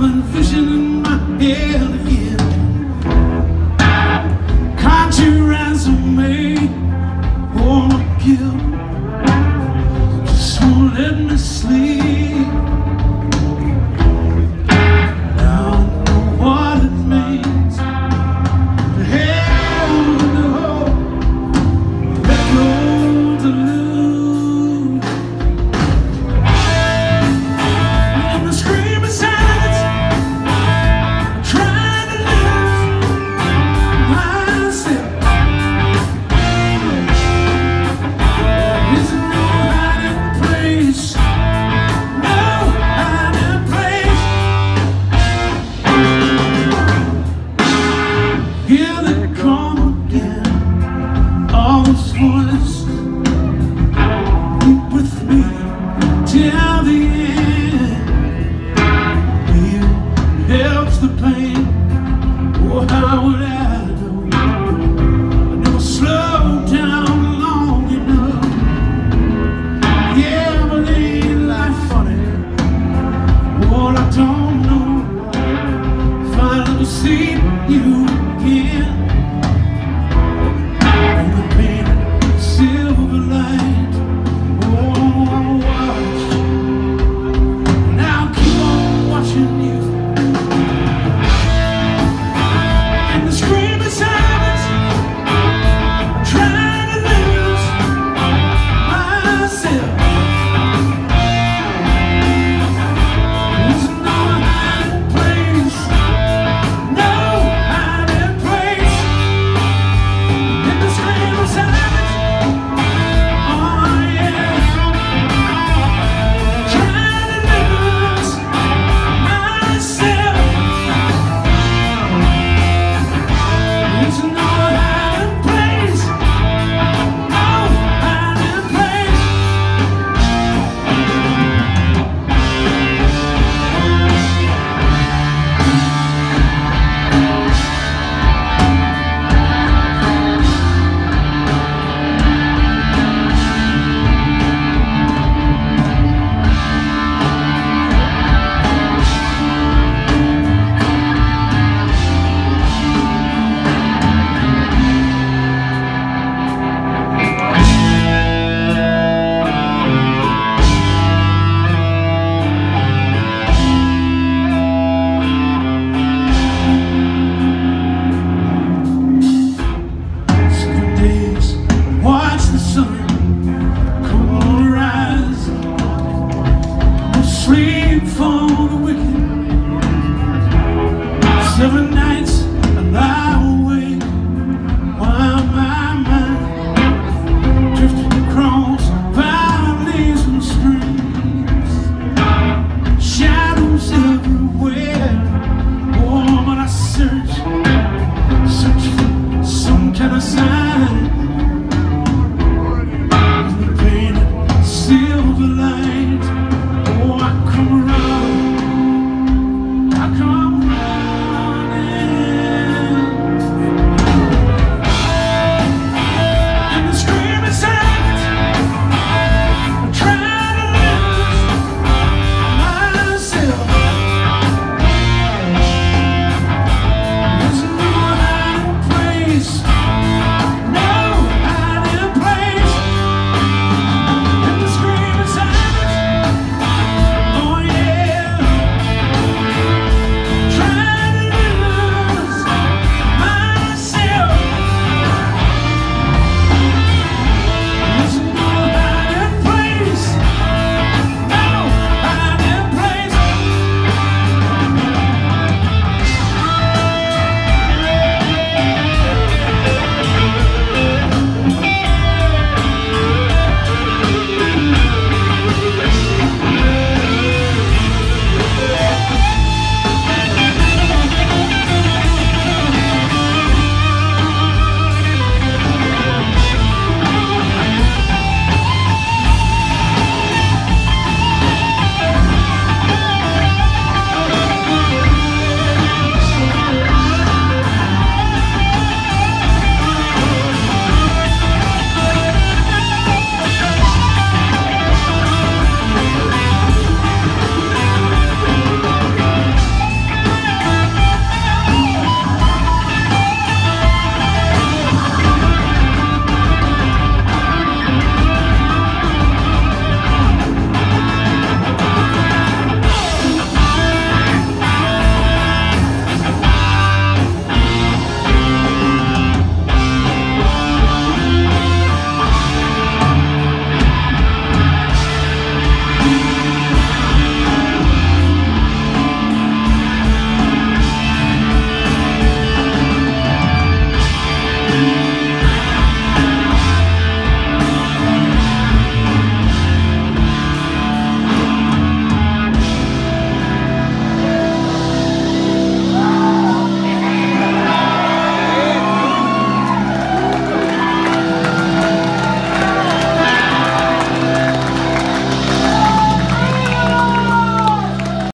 I've fishing in my head again. Can't you ransom me or guilt? Just won't let me sleep. You